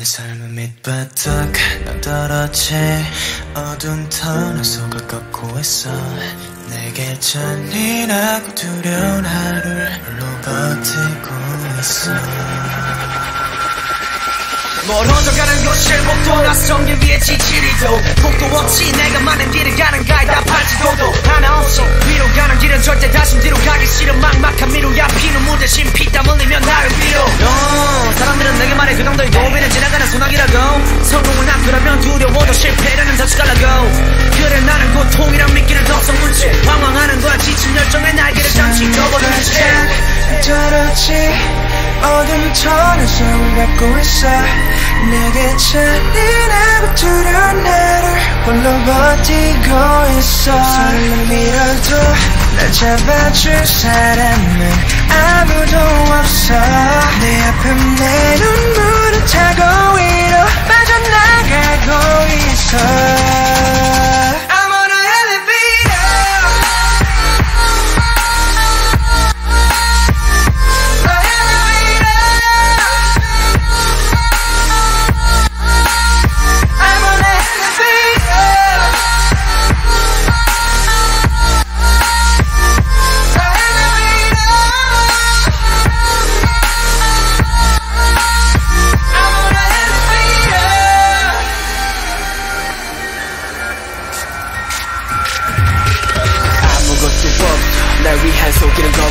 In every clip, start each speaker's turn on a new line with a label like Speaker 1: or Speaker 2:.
Speaker 1: 내 삶은 밑바닥 난 떨어지. 어두운 터널 속을 걷고 있어. 내게 잔인하고 두려운 하루를 홀로 버티고 있어.
Speaker 2: 멀어져 가는 것을 목도 낯선 길 위에 지치리도 폭도 없이 내가 많은 길을 가는 가이다 발지도도 하나 없이 위로 가는 길은 절대 다시 뒤로 가기 싫은 막막한 미루야. 피눈물 대신 도 실패라는 덫이 갈라고 그래 나는 고통이란 미끼를 덮어문 채 방황하는 거야. 지친 열정의 날개를 잠시 접어둔 채.
Speaker 1: 떨어지 어둠 터널 속을 걷고 있어. 내게 잔인하고 두려운 나를 홀로 버티고 있어. 밀어도 날 잡아줄 사람은 아무도 없어. 내 아픔 내눈 빠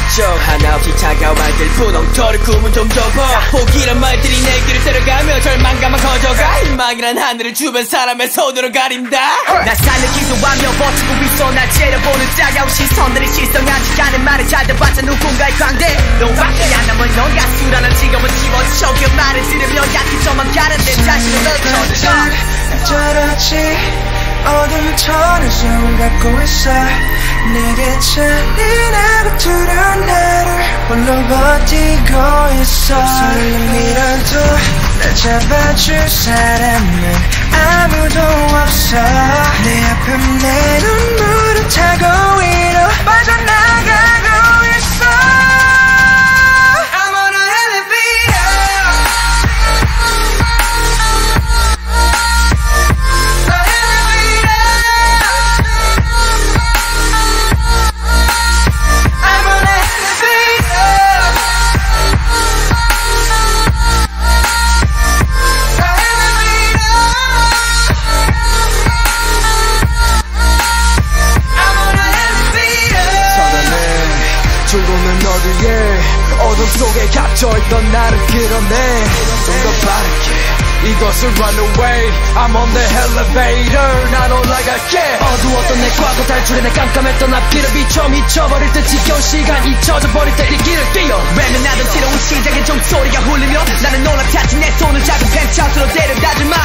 Speaker 2: 걱정 하나 없이 차가워할 뿐 엉터리 꿈은 좀 접어. 포기란 말들이 내 길을 때려가며 절망감만 커져가. 희망이란 하늘을 주변 사람의 손으로 가린다. 날 살리기도 하며 버티고 있어. 날 째려보는 따가운 시선들이 실성하지 않은 말을 잘 들어봤자 누군가의 광대 너밖에 안 남은 넌 가수라는 직업은 집어쳐 그 말을 들으며 약해져만 가는 내 자신을 넓혀져
Speaker 1: 떨어지 어둠 터널 속을 걷고 있어. 내게 나를 홀로 버티고 있어. 밀어도 날 잡아줄 사람은 아무도 없어. 내 아픔 내눈
Speaker 2: 갇혀있던 나를 끌어내. 좀 더 빠르게. 이것을 run away. I'm on the elevator. 난 올라갈게. 어두웠던 내 과거 탈출해 내 깜깜했던 앞길을 비춰 미쳐버릴 듯 지겨운 시간 잊혀져 버릴 때 이 길을 뛰어. 왜는 나도 새로운 시작의 종소리가 울리며 나는 올라탔지. 내 손을 잡고 펜트하우스로 uh.